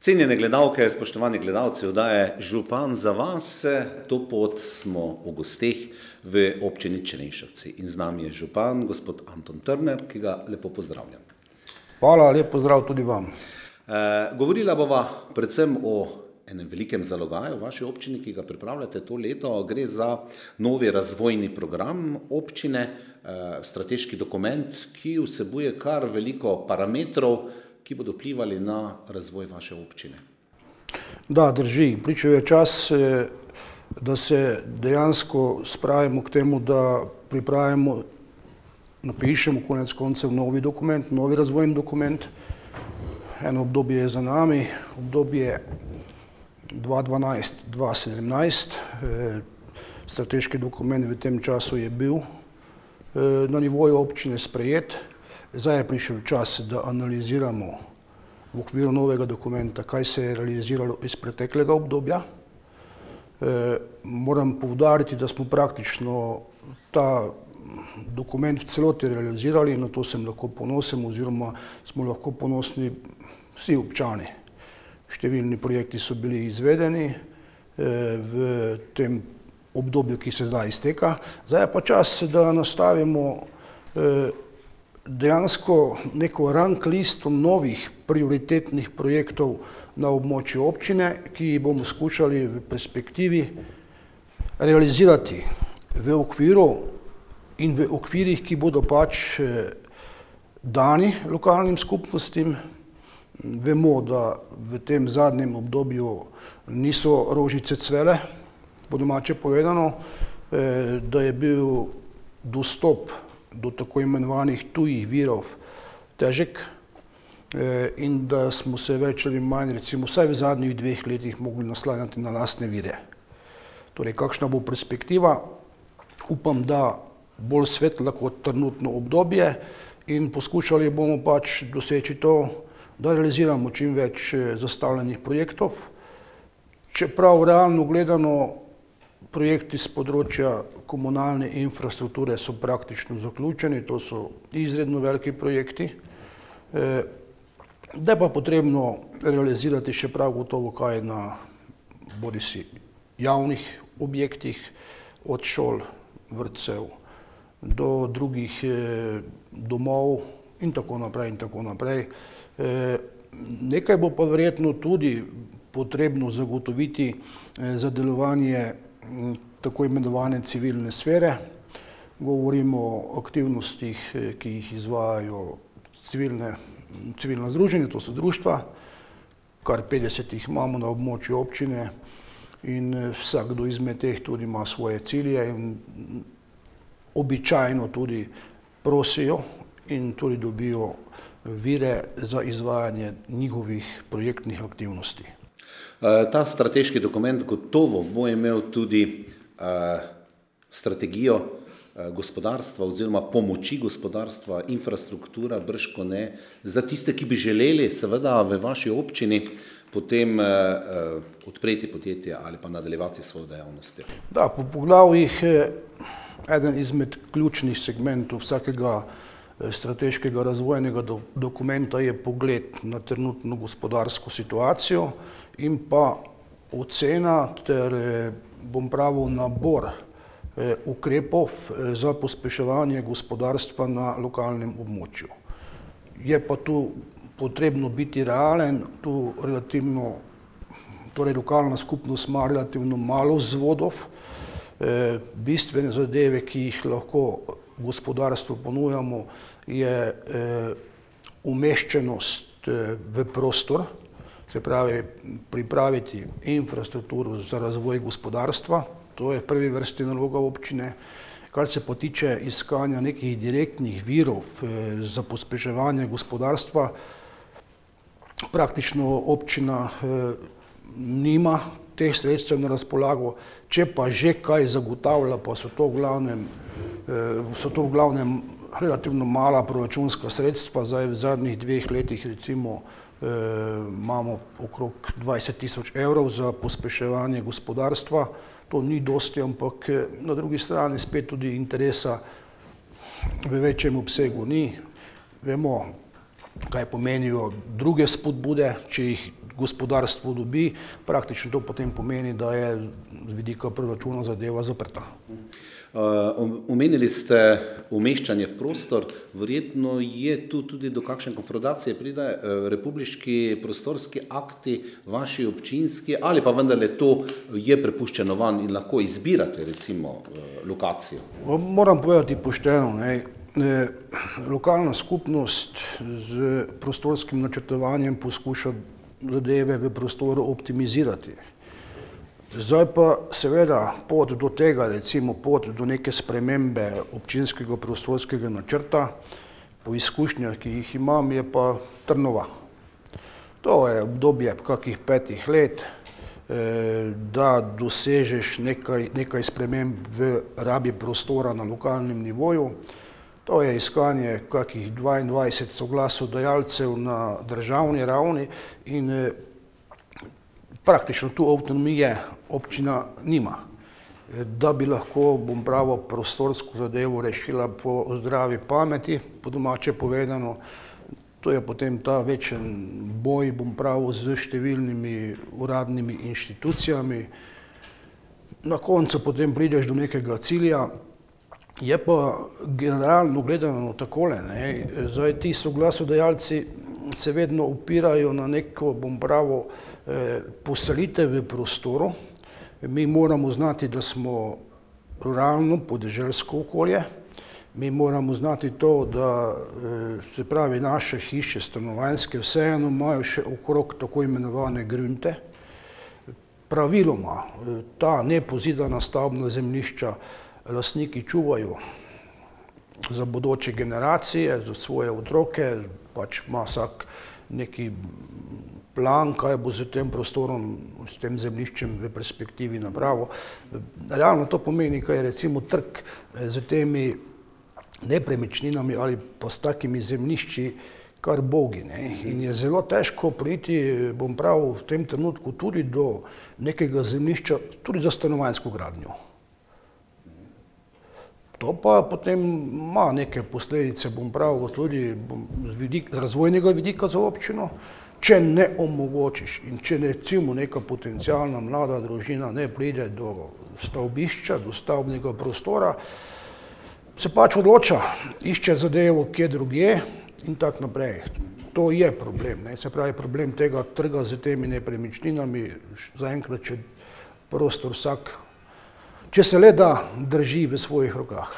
Cenjene gledalke, spoštovani gledalci, oddaje Župan za vas, to pot smo v gosteh v občini Črenšovci in z nami je župan, gospod Anton Trner, ki ga lepo pozdravljam. Hvala, lep pozdrav tudi vam. E, govorila bova predvsem o enem velikem zalogaju v vaši občini, ki ga pripravljate to leto. Gre za novi razvojni program občine, e, strateški dokument, ki vsebuje kar veliko parametrov, ki bodo vplivali na razvoj vaše občine. Da, drži. Pričal je čas, eh, da se dejansko spravimo k temu, da pripravimo, napišemo konec koncev novi dokument, novi razvojni dokument. Eno obdobje je za nami, obdobje 2012-2017. Eh, strateški dokument v tem času je bil eh, na nivoju občine sprejet. Zdaj je prišel čas, da analiziramo v okviru novega dokumenta, kaj se je realiziralo iz preteklega obdobja. E, moram povdariti, da smo praktično ta dokument v celoti realizirali in na to sem lahko ponosen oziroma smo lahko ponosni vsi občani. Številni projekti so bili izvedeni e, v tem obdobju, ki se zdaj izteka. Zdaj je pa čas, da nastavimo e, dejansko neko rang listo novih prioritetnih projektov na območju občine, ki jih bomo skušali v perspektivi realizirati v okviru in v okvirih, ki bodo pač eh, dani lokalnim skupnostim. Vemo, da v tem zadnjem obdobju niso rožice cvele, po domače povedano, eh, da je bil dostop do tako imenovanih tujih virov težek eh, in da smo se več ali manj, recimo vsaj v zadnjih dveh letih, mogli naslanjati na lastne vire. Torej, kakšna bo perspektiva? Upam, da bolj svetla kot trenutno obdobje in poskušali bomo pač doseči to, da realiziramo čim več eh, zastavljenih projektov. Čeprav realno gledano projekti z področja komunalne infrastrukture so praktično zaključeni, to so izredno veliki projekti. Eh, da pa potrebno realizirati še prav gotovo kaj na bodi si javnih objektih, od šol, vrtcev do drugih eh, domov in tako naprej in tako naprej. Eh, nekaj bo pa verjetno tudi potrebno zagotoviti za delovanje tako imenovane civilne sfere. Govorimo o aktivnostih, eh, ki jih izvajajo civilne, civilna združenja, to so društva, kar 50 jih imamo na območju občine in eh, vsakdo izmed teh tudi ima svoje cilje in običajno tudi prosijo in tudi dobijo vire za izvajanje njihovih projektnih aktivnosti. Eh, ta strateški dokument gotovo bo imel tudi uh, strategijo uh, gospodarstva oziroma pomoči gospodarstva, infrastruktura, brško ne, za tiste, ki bi želeli seveda v vaši občini potem odpreti podjetje ali pa nadaljevati svojo dejavnost. Da, po poglavjih eden izmed ključnih segmentov vsakega strateškega razvojnega do, dokumenta je pogled na trenutno gospodarsko situacijo in pa ocena ter eh, bom pravil nabor eh, ukrepov eh, za pospeševanje gospodarstva na lokalnem območju. Je pa tu potrebno biti realen, tu relativno, torej lokalna skupnost ima relativno malo vzvodov, bistvene zadeve, ki jih lahko gospodarstvu ponujamo, je umeščenost v prostor, se pravi pripraviti infrastrukturo za razvoj gospodarstva, to je prvi vrsti naloga občine. Kar se potiče iskanja nekih direktnih virov eh, za pospeševanje gospodarstva, praktično občina eh, nima teh sredstev na razpolago, če pa že kaj zagotavlja, pa so to v glavnem, eh, so to v glavnem relativno mala proračunska sredstva, zdaj v zadnjih dveh letih recimo Eh, imamo okrog 20 tisoč evrov za pospeševanje gospodarstva. To ni dosti, ampak eh, na drugi strani spet tudi interesa v večjem obsegu ni. Vemo, kaj pomenijo druge spodbude, če jih gospodarstvo dobi, praktično to potem pomeni, da je z vidika proračuna zadeva zaprta. Omenili uh, ste umeščanje v prostor, verjetno je tu tudi do kakšne konfrontacije pride uh, republiški prostorski akti, vaši občinski ali pa vendarle to je prepuščeno van in lahko izbirate recimo uh, lokacijo? Moram povedati pošteno, ne, lokalna skupnost z prostorskim načrtovanjem poskuša zadeve v prostoru optimizirati. Zdaj pa seveda pot do tega, recimo pot do neke spremembe občinskega prostorskega načrta, po izkušnjah, ki jih imam, je pa trnova. To je obdobje kakih petih let, eh, da dosežeš nekaj, nekaj sprememb v rabi prostora na lokalnem nivoju. To je iskanje kakih 22 soglasov dajalcev na državni ravni in eh, praktično tu avtonomije občina nima. Eh, da bi lahko, bom pravo, prostorsko zadevo rešila po zdravi pameti, po domače povedano, to je potem ta večen boj, bom pravo, z številnimi uradnimi inštitucijami. Na koncu potem prideš do nekega cilja, Je pa generalno gledano takole, ne, zdaj ti soglasodajalci se vedno upirajo na neko, bom pravo, eh, poselitev v prostoru. Mi moramo znati, da smo ruralno podeželsko okolje, mi moramo znati to, da eh, se pravi naše hiše stanovanjske vseeno imajo še okrog tako imenovane grunte. Praviloma eh, ta nepozidana stavbna zemljišča lastniki čuvajo za bodoče generacije, za svoje otroke, pač ima vsak neki plan, kaj bo z tem prostorom, s tem zemljiščem v perspektivi napravo. Realno to pomeni, kaj je recimo trg z temi nepremičninami ali pa s takimi zemljišči, kar bogi. Ne? In je zelo težko priti, bom pravil, v tem trenutku tudi do nekega zemljišča, tudi za stanovanjsko gradnjo. To pa potem ima neke posledice, bom pravil, tudi z, vidik, z razvojnega vidika za občino, če ne omogočiš in če recimo neka potencijalna mlada družina ne pride do stavbišča, do stavbnega prostora, se pač odloča, išče zadevo kje drugje in tako naprej. To je problem, ne? se pravi problem tega trga z temi nepremičninami, zaenkrat, če prostor vsak če se le da drži v svojih rokah.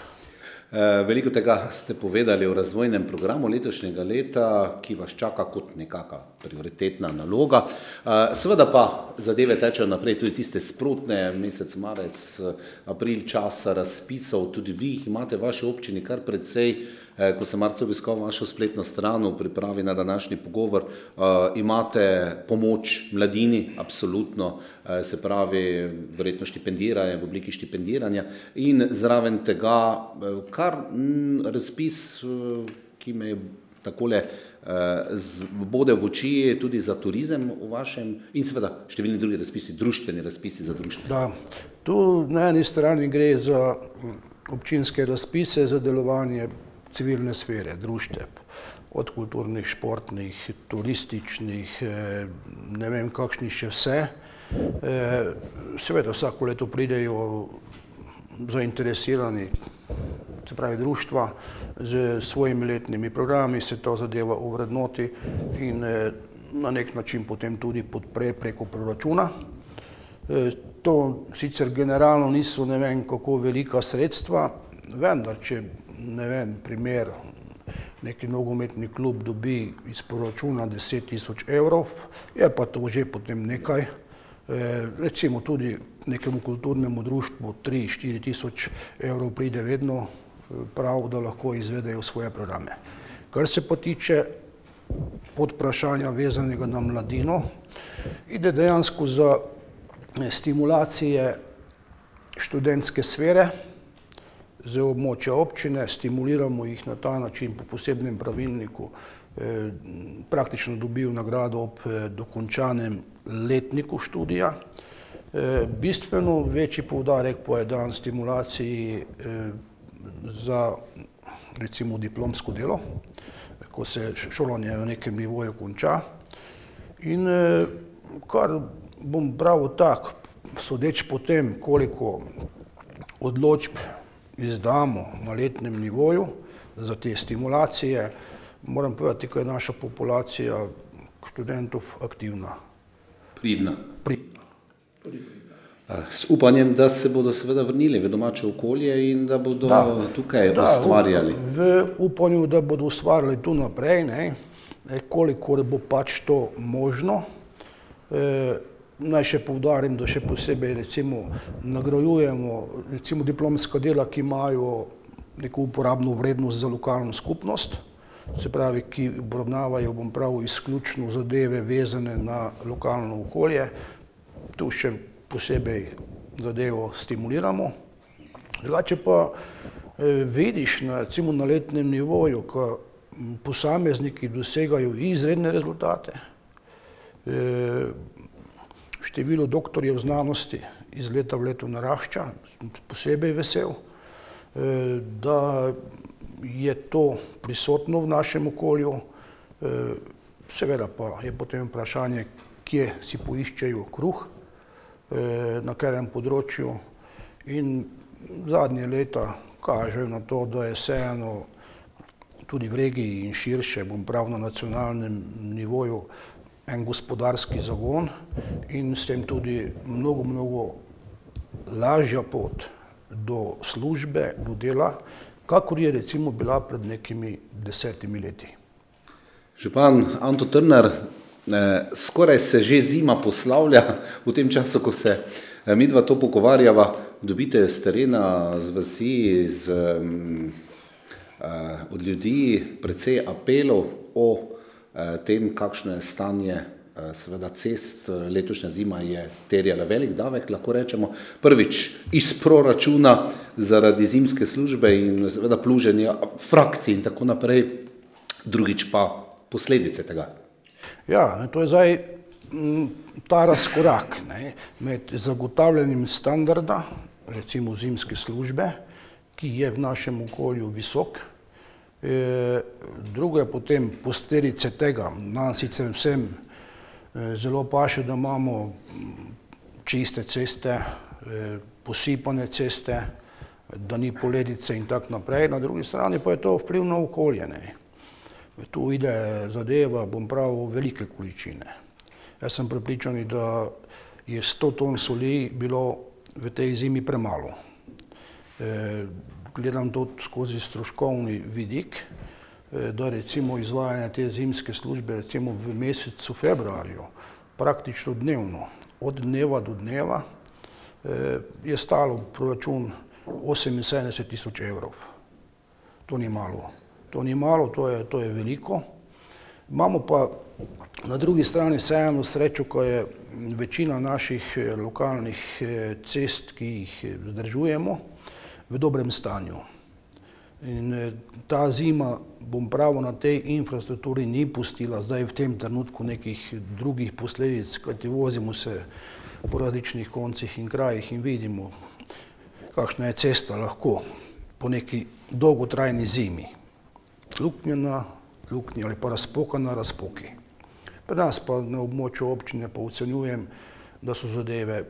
Eh, veliko tega ste povedali o razvojnem programu letošnjega leta, ki vas čaka kot nekakšna prioritetna naloga. Eh, seveda pa zadeve tečejo naprej, tudi tiste sprotne, mesec marec, april časa razpisov, tudi vi jih imate v vaši občini kar precej. Eh, ko sem marca obiskal vašo spletno stran v pripravi na današnji pogovor, uh, imate pomoč mladini, absolutno, uh, se pravi, verjetno štipendiranje v obliki štipendiranja. In zraven tega kar m, razpis, ki me je takole bode v oči, tudi za turizem v vašem in seveda številni drugi razpisi, društveni razpisi za društvo. Da, tu na eni strani gre za občinske razpise za delovanje civilne sfere, društev, od kulturnih, športnih, turističnih, eh, ne vem kakšnih še vse. Eh, seveda vsako leto pridejo zainteresirani, se pravi društva, z svojimi letnimi programi se to zadeva uvrednoti in eh, na nek način potem tudi podpre preko proračuna. To sicer generalno niso ne vem kako velika sredstva, vendar če ne vem, primer, neki nogometni klub dobi iz proračuna 10 tisoč evrov, je pa to že potem nekaj. E, recimo tudi nekemu kulturnemu društvu 3-4 tisoč evrov pride vedno e, prav, da lahko izvedejo svoje programe. Kar se pa tiče podprašanja vezanega na mladino, ide dejansko za e, stimulacije študentske sfere, z območja občine, stimuliramo jih na ta način po posebnem pravilniku, eh, praktično dobijo nagrado ob eh, dokončanem letniku študija. Eh, bistveno večji poudarek pa je dan stimulaciji za recimo diplomsko delo, ko se šolanje na nekem nivoju konča in kar bom pravil tak, sodeč po tem, koliko odločb izdamo na letnem nivoju za te stimulacije, moram povedati, da je naša populacija študentov aktivna. Pridna. Pridna. S upanjem, da se bodo seveda vrnili v domače okolje in da bodo da, tukaj da, ustvarjali. V upanju, da bodo ustvarjali tu naprej, ne, kolikor bo pač to možno. E, naj še povdarim, da še posebej recimo nagrajujemo recimo diplomska dela, ki imajo neko uporabno vrednost za lokalno skupnost, se pravi, ki obravnavajo, bom pravil, izključno zadeve vezane na lokalno okolje. Tu še posebej zadevo stimuliramo. Drugače pa eh, vidiš na, recimo na letnem nivoju, ko posamezniki dosegajo izredne rezultate. Eh, število doktorjev znanosti iz leta v leto narašča, posebej vesel, eh, da je to prisotno v našem okolju, eh, seveda pa je potem vprašanje, kje si poiščejo kruh, eh, na katerem področju. In zadnje leta kažejo na to, da je vseeno tudi v regiji in širše, bom prav na nacionalnem nivoju, en gospodarski zagon in s tem tudi mnogo, mnogo lažja pot do službe, do dela, kakor je recimo bila pred nekimi desetimi leti. Župan Anto Trnar, eh, skoraj se že zima poslavlja v tem času, ko se eh, mi dva to pogovarjava, dobite z terena, z vasi, z, eh, od ljudi precej apelov o tem, kakšno je stanje eh, seveda cest. Letošnja zima je terjala velik davek, lahko rečemo. Prvič iz proračuna zaradi zimske službe in seveda pluženja frakcij in tako naprej, drugič pa posledice tega. Ja, to je zdaj mm, ta razkorak ne, med zagotavljanjem standarda, recimo zimske službe, ki je v našem okolju visok, drugo je potem posterice tega, nam sicer vsem e, zelo paše, da imamo čiste ceste, e, posipane ceste, da ni poledice in tako naprej, na drugi strani pa je to vpliv na okolje. Ne. Tu ide zadeva, bom pravil, velike količine. Jaz sem pripričan, da je 100 ton soli bilo v tej zimi premalo gledam tudi skozi stroškovni vidik, eh, da recimo izvajanje te zimske službe recimo v mesecu februarju praktično dnevno, od dneva do dneva, eh, je stalo proračun 78 tisoč evrov. To ni malo. To ni malo, to je, to je veliko. Imamo pa na drugi strani vseeno srečo, ko je večina naših eh, lokalnih cest, ki jih vzdržujemo, v dobrem stanju. In eh, ta zima, bom pravil, na tej infrastrukturi ni pustila zdaj v tem trenutku nekih drugih posledic, kajti vozimo se po različnih koncih in krajih in vidimo, kakšna je cesta lahko po neki dolgotrajni zimi. Luknjena, luknja ali pa razpokana razpoki. Pri nas pa na območju občine pa ocenjujem, da so zadeve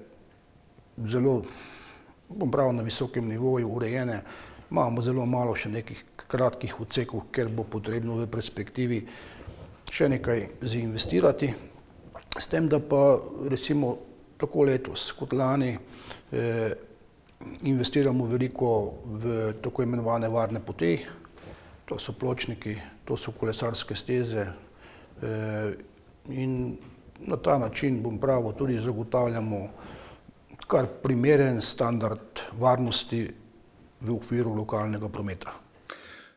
zelo bom prav na visokem nivoju urejene, imamo zelo malo še nekih kratkih odsekov, ker bo potrebno v perspektivi še nekaj zinvestirati. S tem, da pa recimo tako letos kot lani eh, investiramo veliko v tako imenovane varne poti, to so pločniki, to so kolesarske steze eh, in na ta način, bom pravo, tudi zagotavljamo kar primeren standard varnosti v okviru lokalnega prometa.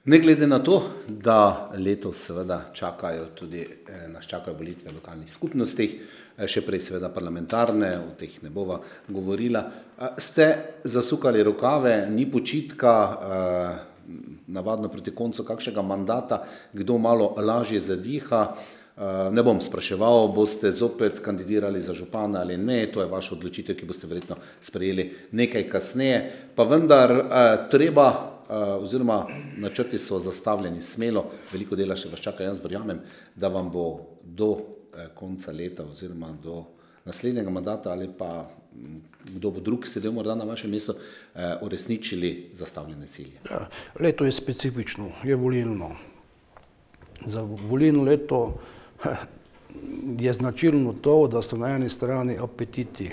Ne glede na to, da letos seveda čakajo tudi, eh, nas čakajo volitve v lokalnih skupnostih, eh, še prej seveda parlamentarne, o teh ne bova govorila, ste zasukali rokave, ni počitka, eh, navadno proti koncu kakšnega mandata, kdo malo lažje zadiha, Eh, ne bom spraševal, boste zopet kandidirali za župana ali ne, to je vaša odločitev, ki boste verjetno sprejeli nekaj kasneje. Pa vendar eh, treba, eh, oziroma načrti so zastavljeni smelo, veliko dela še vas čaka, jaz verjamem, da vam bo do eh, konca leta oziroma do naslednjega mandata ali pa mm, kdo bo drug sedel morda na vašem mestu, eh, uresničili zastavljene cilje? Ja, leto je specifično, je volilno. Za volilno leto je značilno to, da so na eni strani apetiti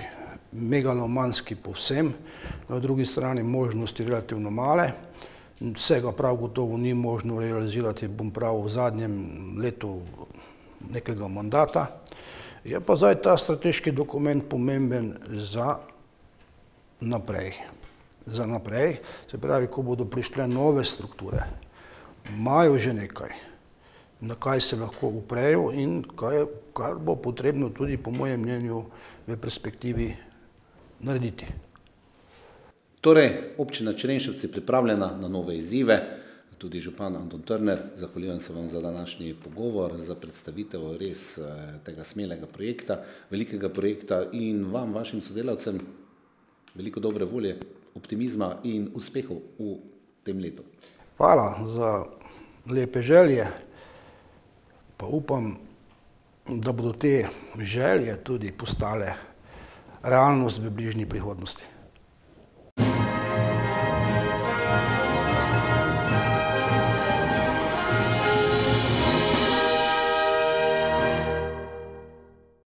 megalomanski povsem, na drugi strani možnosti relativno male. Vsega prav gotovo ni možno realizirati, bom prav, v zadnjem letu nekega mandata. Je pa zdaj ta strateški dokument pomemben za naprej. Za naprej, se pravi, ko bodo prišle nove strukture, imajo že nekaj, na kaj se lahko uprejo in kaj, kar bo potrebno tudi, po mojem mnenju, v perspektivi narediti. Torej, občina Črenšovci je pripravljena na nove izzive, tudi župan Anton Trner, zahvaljujem se vam za današnji pogovor, za predstavitev res eh, tega smelega projekta, velikega projekta in vam, vašim sodelavcem, veliko dobre volje, optimizma in uspehov v tem letu. Hvala za lepe želje, pa upam, da bodo te želje tudi postale realnost v bližnji prihodnosti.